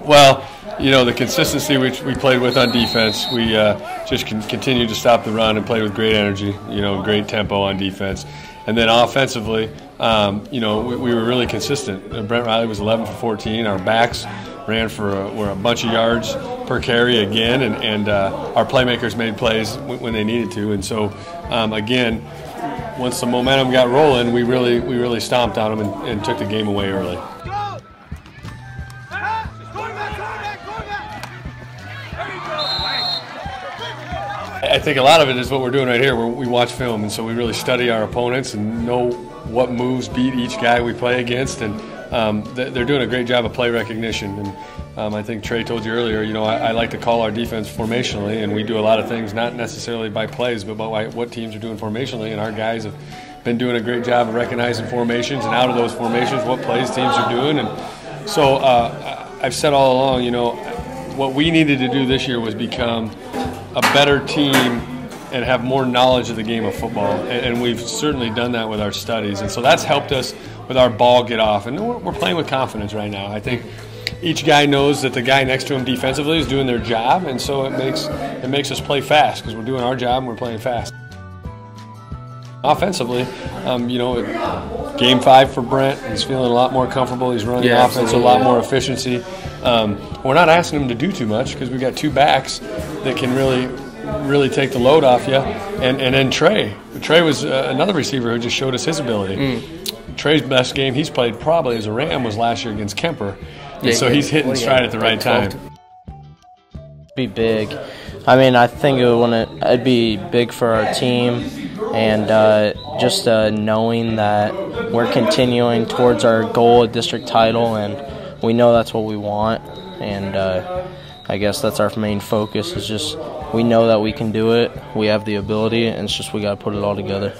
Well, you know the consistency which we played with on defense. We uh, just con- continued to stop the run and played with great energy. You know, great tempo on defense, and then offensively, um, you know, we, we, were really consistent. Brent Riley was 11 for 14. Our backs ran for a, were a bunch of yards per carry again, and, and uh, our playmakers made plays when they needed to. And so, um, again, once the momentum got rolling, we really we really stomped on them and, and took the game away early. I think a lot of it is what we're doing right here. Where we watch film, and so we really study our opponents and know what moves beat each guy we play against, and um, they're doing a great job of play recognition. And um, I think Trey told you earlier, you know, I, I, like to call our defense formationally, and we do a lot of things not necessarily by plays, but by what teams are doing formationally, and our guys have been doing a great job of recognizing formations and out of those formations what plays teams are doing. And so uh, I've said all along, you know, what we needed to do this year was become a better team and have more knowledge of the game of football. And, we've certainly done that with our studies. And so that's helped us with our ball get off. And we're, playing with confidence right now. I think each guy knows that the guy next to him defensively is doing their job, and so it makes it makes us play fast because we're doing our job and we're playing fast. Offensively, um, you know, game five for Brent. He's feeling a lot more comfortable. He's running yeah, offense, absolutely. a lot more efficiency. Um, we're not asking him to do too much because we've got two backs that can really, really take the load off you. And and then Trey, Trey was uh, another receiver who just showed us his ability. Mm. Trey's best game he's played probably as a Ram was last year against Kuemper, and yeah, so yeah. he's hitting stride at the right time. Be big. I mean, I think it would want to. it'd be big for our team and uh, just uh, knowing that we're continuing towards our goal of district title, and we know that's what we want, and uh, I guess that's our main focus. Is just we know that we can do it, we have the ability, and it's just we got to put it all together.